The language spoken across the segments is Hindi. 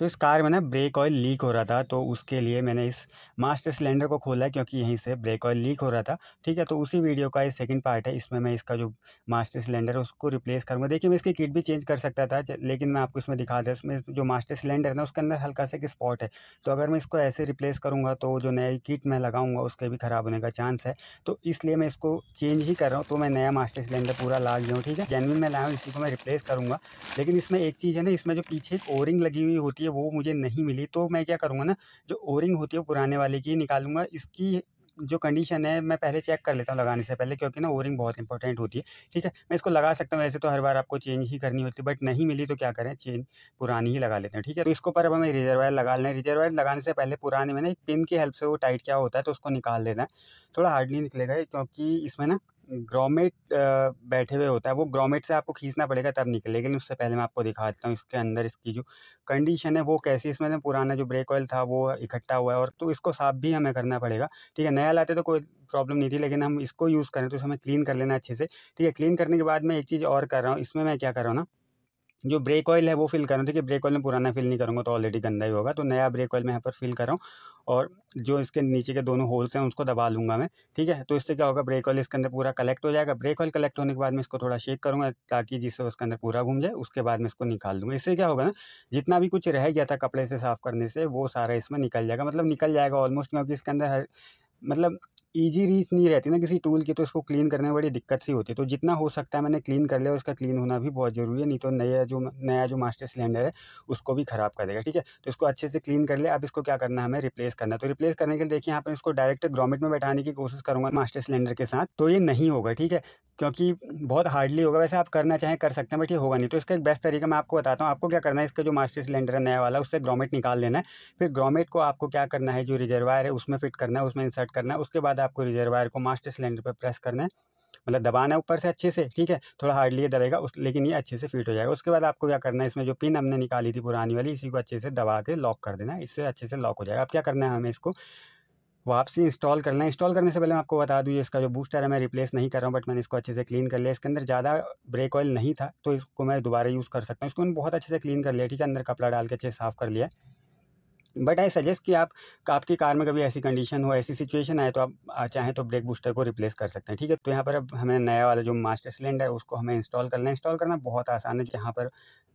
तो इस कार में ना ब्रेक ऑयल लीक हो रहा था तो उसके लिए मैंने इस मास्टर सिलेंडर को खोला क्योंकि यहीं से ब्रेक ऑयल लीक हो रहा था। ठीक है तो उसी वीडियो का ये सेकंड पार्ट है, इसमें मैं इसका जो मास्टर सिलेंडर है, उसको रिप्लेस करूँगा। देखिए, मैं इसकी किट भी चेंज कर सकता था लेकिन मैं आपको इसमें दिखा दूँ इसमें जो मास्टर सिलेंडर है ना, उसके अंदर हल्का सा एक स्पॉट है। तो अगर मैं इसको ऐसे रिप्लेस करूँगा तो जो नई किट मैं लगाऊँगा, उसके भी ख़राब होने का चांस है। तो इसलिए मैं इसको चेंज ही कर रहा हूँ तो मैं नया मास्टर सिलेंडर पूरा ला गया हूँ, ठीक है। जेनविन में लाया हूँ, इसी को मैं रिप्लेस करूँगा। लेकिन इसमें एक चीज़ है ना, इसमें जो पीछे एक ओरिंग लगी हुई होती है वो मुझे नहीं मिली। तो मैं क्या करूँगा ना, जो ओरिंग होती है पुराने वाले की निकालूँगा। इसकी जो कंडीशन है, मैं पहले चेक कर लेता हूँ लगाने से पहले, क्योंकि ना ओरिंग बहुत इंपॉर्टेंट होती है। ठीक है, मैं इसको लगा सकता हूँ, वैसे तो हर बार आपको चेंज ही करनी होती है बट नहीं मिली तो क्या करें चेंज पुरानी ही लगा लेते हैं। ठीक है तो इसको पर अब हमें रिजर्वायर लगा लेना है। रिजर्वायर लगाने से पहले पुराने में ना एक पिन की हेल्प से वो टाइट क्या होता है तो उसको निकाल लेना है। थोड़ा हार्डली निकलेगा क्योंकि इसमें ना ग्रोमेट बैठे हुए होता है, वो ग्रोमेट से आपको खींचना पड़ेगा तब निकले लेकिन उससे पहले मैं आपको दिखा देता हूँ इसके अंदर इसकी जो कंडीशन है, वो कैसी इसमें पुराना जो ब्रेक ऑयल था, वो इकट्ठा हुआ है और तो इसको साफ़ भी हमें करना पड़ेगा, ठीक है, नया लाते तो कोई प्रॉब्लम नहीं थी, लेकिन हम इसको यूज़ करें तो हमें क्लीन कर लेना अच्छे से, ठीक है, क्लीन करने के बाद मैं एक चीज़ और कर रहा हूँ, इसमें मैं क्या कर रहा हूँ ना जो ब्रेक ऑयल है वो फिल कर रहा हूँ। देखिए ब्रेक ऑयल में पुराना फिल नहीं करूँगा तो ऑलरेडी गंदा ही होगा। तो नया ब्रेक ऑयल मैं यहाँ पर फिल कर रहा हूँ और जो इसके नीचे के दोनों होल्स हैं, उसको दबा लूँगा मैं, ठीक है? तो इससे क्या होगा ब्रेक ऑयल इसके अंदर पूरा कलेक्ट हो जाएगा। ब्रेक ऑयल कलेक्ट होने के बाद मैं इसको थोड़ा शेक करूँगा, ताकि जिससे उसके अंदर पूरा घूम जाए, उसके बाद मैं इसको निकाल दूँगा। इससे क्या होगा ना, जितना भी कुछ रह गया था कपड़े से साफ़ करने से, वो सारा इसमें निकल जाएगा। मतलब निकल जाएगा ऑलमोस्ट क्योंकि इसके अंदर हर मतलब ईजी रीच नहीं रहती ना किसी टूल की तो इसको क्लीन करने में बड़ी दिक्कत सी होती है। तो जितना हो सकता है मैंने क्लीन कर लिया, उसका क्लीन होना भी बहुत ज़रूरी है, नहीं तो नया जो नया जो मास्टर सिलेंडर है, उसको भी ख़राब कर देगा, ठीक है? तो इसको अच्छे से क्लीन कर लिया अब इसको क्या करना है हमें? रिप्लेस करना है। तो रिप्लेस करने के लिए देखिए, यहाँ पर इसको डायरेक्ट ग्रोमेट में बैठाने की कोशिश करूँगा मास्टर सिलेंडर के साथ तो ये नहीं होगा, ठीक है? क्योंकि बहुत हार्डली होगा, वैसे आप करना चाहें कर सकते हैं बट ये होगा नहीं। तो इसका एक बेस्ट तरीका मैं आपको बताता हूँ। आपको क्या करना है, इसका जो मास्टर सिलेंडर है, नया वाला, उससे ग्रोमेट निकाल लेना है। फिर ग्रोमेट को आपको क्या करना है, जो रिजर्वायर है, उसमें फिट करना है, उसमें इंसर्ट करना है। उसके बाद आपको रिजर्वायर को मास्टर सिलेंडर पर प्रेस करना है। मतलब दबाना है ऊपर से अच्छे से, ठीक है? थोड़ा हार्डली दबेगा, उस, लेकिन ये अच्छे से फिट हो जाएगा। उसके बाद आपको क्या करना है, इसमें जो पिन हमने निकाली थी पुरानी वाली, इसी को अच्छे से दबा के लॉक कर देना इससे अच्छे से लॉक हो जाएगा। अब क्या करना है हमें इसको? वापसी इंस्टॉल करना लें इंस्टॉल करने से पहले मैं आपको बता दूँ इसका जो बूस्टर है, मैं रिप्लेस नहीं कर रहा हूँ बट मैंने इसको अच्छे से क्लीन कर लिया। इसके अंदर ज़्यादा ब्रेक ऑयल नहीं था तो इसको मैं दोबारा यूज़ कर सकता हूँ। इसको मैंने बहुत अच्छे से क्लीन कर लिया, ठीक है? अंदर कपड़ा डाल के अच्छे साफ़ कर लिया। बट आई सजेस्ट कि आप आपकी कार में कभी ऐसी कंडीशन हो, ऐसी सिचुएशन आए तो आप चाहें तो ब्रेक बूस्टर को रिप्लेस कर सकते हैं, ठीक है? तो यहाँ पर अब हमें नया वाला जो मास्टर सिलेंडर है, उसको हमें इंस्टॉल करना है। इंस्टॉल करना बहुत आसान है, यहाँ पर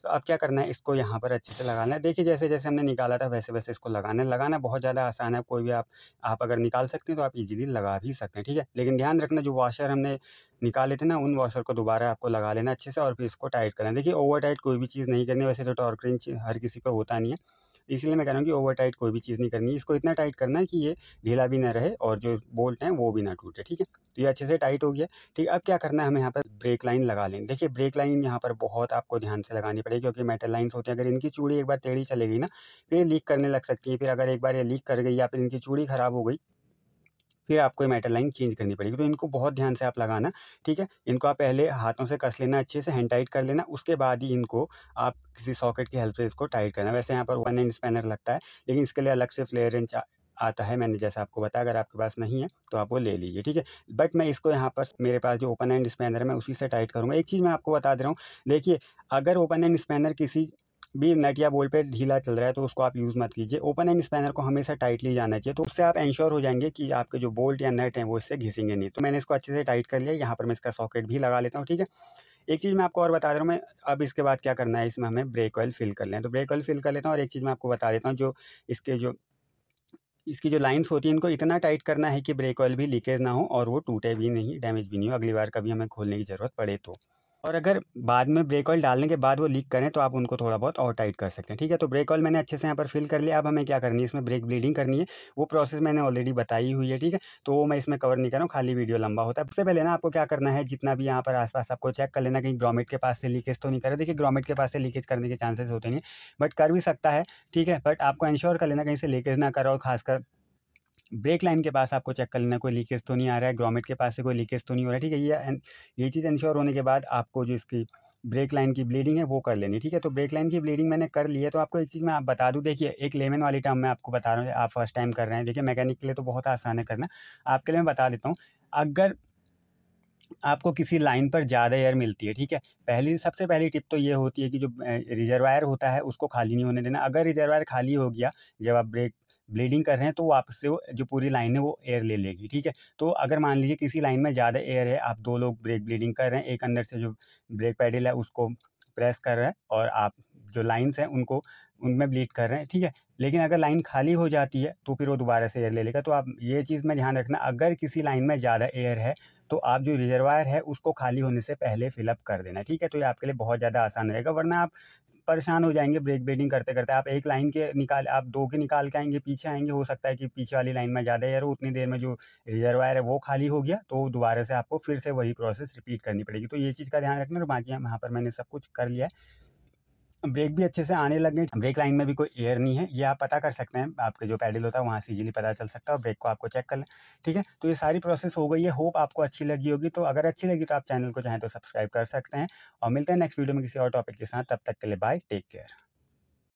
तो अब क्या करना है, इसको यहाँ पर अच्छे से लगाना है। देखिए, जैसे जैसे हमने निकाला था, वैसे वैसे इसको लगाना है। लगाना बहुत ज़्यादा आसान है, कोई भी आप आप अगर निकाल सकते हैं तो आप इजीली लगा भी सकते हैं, ठीक है? लेकिन ध्यान रखना, जो वॉशर हमने निकाले थे ना, उन वॉशर को दोबारा आपको लगा लेना अच्छे से और फिर इसको टाइट करना देखिए ओवर टाइट कोई भी चीज़ नहीं करनी वैसे तो टॉर्क रिंच हर किसी पर होता नहीं है। इसलिए मैं कह रहा हूँ कि ओवर टाइट कोई भी चीज़ नहीं करनी। इसको इतना टाइट करना है कि ये ढीला भी ना रहे और जो बोल्ट हैं वो भी ना टूटे, ठीक है? तो ये अच्छे से टाइट हो गया। ठीक, अब क्या करना है? हमें यहाँ पर ब्रेक लाइन लगा लें। देखिए ब्रेक लाइन यहाँ पर बहुत आपको ध्यान से लगानी पड़ेगी क्योंकि मेटल लाइन्स होती हैं। अगर इनकी चूड़ी एक बार टेढ़ी चलेगी ना, फिर लीक करने लग सकती है। फिर अगर एक बार ये लीक कर गई या फिर इनकी चूड़ी ख़राब हो गई फिर आपको ये मेटल लाइन चेंज करनी पड़ेगी। तो इनको बहुत ध्यान से आप लगाना, ठीक है? इनको आप पहले हाथों से कस लेना, अच्छे से हैंड टाइट कर लेना, उसके बाद ही इनको आप किसी सॉकेट की हेल्प से इसको टाइट करना। वैसे यहाँ पर वन एंड स्पैनर लगता है, लेकिन इसके लिए अलग से फ्लेयर रेंच आता है, मैंने जैसा आपको बताया, अगर आपके पास नहीं है तो आप वो ले लीजिए, ठीक है? बट मैं इसको यहाँ पर, मेरे पास जो ओपन एंड स्पैनर है, मैं उसी से टाइट करूँगा। एक चीज़ मैं आपको बता दे रहा हूँ, देखिए, अगर ओपन एंड स्पैनर किसी भी नट या बोल्ट पे ढीला चल रहा है तो उसको आप यूज़ मत कीजिए। ओपन एंड स्पैनर को हमेशा टाइटली जाना चाहिए तो उससे आप इंश्योर हो जाएँगे कि आपके जो बोल्ट या नट हैं, वो इससे घिसेंगे नहीं। तो मैंने इसको अच्छे से टाइट कर लिया, यहाँ पर मैं इसका सॉकेट भी लगा लेता हूँ, ठीक है? एक चीज़ मैं आपको और बता रहा हूँ, मैं अब इसके बाद क्या करना है, इसमें हमें ब्रेक ऑयल फिल कर लें तो ब्रेक ऑयल फिल कर लेता हूँ और एक चीज़ मैं आपको बता देता हूँ, जो इसके जो, इसकी जो लाइन्स होती हैं, इनको इतना टाइट करना है कि ब्रेक ऑयल भी लीकेज ना हो और वो टूटे भी नहीं, डैमेज भी नहीं हो, अगली बार कभी हमें खोलने की ज़रूरत पड़े तो। और अगर बाद में ब्रेक ऑयल डालने के बाद वो लीक करें तो आप उनको थोड़ा बहुत और टाइट कर सकते हैं, ठीक है? तो ब्रेक ऑयल मैंने अच्छे से यहाँ पर फिल कर लिया। अब हमें क्या करनी है? इसमें ब्रेक ब्लीडिंग करनी है। वो प्रोसेस मैंने ऑलरेडी बताई हुई है, ठीक है? तो वो मैं इसमें कवर नहीं कर रहा हूँ, खाली वीडियो लंबा होता है। सबसे पहले ना आपको क्या करना है? जितना भी यहाँ पर आसपास आपको चेक कर लेना, कहीं ग्रोमेट के पास से लीकेज तो नहीं करे देखिए ग्रोमेट के पास से लीकेज करने के चांसेस होते हैं बट कर भी सकता है, ठीक है? बट आपको इंश्योर कर लेना कहीं से लीकेज ना करो खासकर ब्रेक लाइन के पास आपको चेक कर लेना, कोई लीकेज तो नहीं आ रहा है, ग्रोमेट के पास से कोई लीकेज तो नहीं हो रहा है, ठीक है? ये ये चीज़ इंश्योर होने के बाद आपको जो इसकी ब्रेक लाइन की ब्लीडिंग है, वो कर लेनी, ठीक है? तो ब्रेक लाइन की ब्लीडिंग मैंने कर ली है तो आपको एक चीज़ मैं आप बता दूँ, देखिए, एक लेमन वाली टर्म मैं आपको बता रहा हूँ, आप फ़र्स्ट टाइम कर रहे हैं, देखिए, मैकेनिक के लिए तो बहुत आसान है करना, आपके लिए मैं बता देता हूँ, अगर आपको किसी लाइन पर ज़्यादा एयर मिलती है, ठीक है? पहली, सबसे पहली टिप तो ये होती है कि जो रिजर्वायर होता है, उसको खाली नहीं होने देना, अगर रिजर्वायर खाली हो गया, जब आप ब्रेक ब्लीडिंग कर रहे हैं तो वापस से वो, जो पूरी लाइन है वो एयर ले लेगी, ठीक है? तो अगर मान लीजिए किसी लाइन में ज़्यादा एयर है, आप दो लोग ब्रेक ब्लीडिंग कर रहे हैं, एक अंदर से जो ब्रेक पैडल है उसको प्रेस कर रहा है और आप जो लाइन्स हैं उनको, उनमें ब्लीड कर रहे हैं, ठीक है? लेकिन अगर लाइन खाली हो जाती है तो फिर वो दोबारा से एयर ले लेगा। तो आप ये चीज़ में ध्यान रखना, अगर किसी लाइन में ज़्यादा एयर है तो आप जो रिजर्वायर है उसको खाली होने से पहले फिलअप कर देना, ठीक है? तो ये आपके लिए बहुत ज़्यादा आसान रहेगा, वरना आप परेशान हो जाएँगे ब्रेक बेडिंग करते करते। आप एक लाइन के निकाल, आप दो के निकाल के आएँगे, पीछे आएँगे, हो सकता है कि पीछे वाली लाइन में ज़्यादा एयर हो उतनी देर में जो रिजर्वायर है वो खाली हो गया तो दोबारा से आपको फिर से वही प्रोसेस रिपीट करनी पड़ेगी। तो ये चीज़ का ध्यान रखना और बाकी यहाँ पर मैंने सब कुछ कर लिया है। ब्रेक भी अच्छे से आने लगे ब्रेक लाइन में भी कोई एयर नहीं है। ये आप पता कर सकते हैं, आपके जो पैडल होता है वहाँ से इजीली पता चल सकता है और ब्रेक को आपको चेक कर लें, ठीक है? तो ये सारी प्रोसेस हो गई है। होप आपको अच्छी लगी होगी। तो अगर अच्छी लगी तो आप चैनल को चाहें तो सब्सक्राइब कर सकते हैं और मिलते हैं नेक्स्ट वीडियो में किसी और टॉपिक के साथ। तब तक के लिए बाय टेक केयर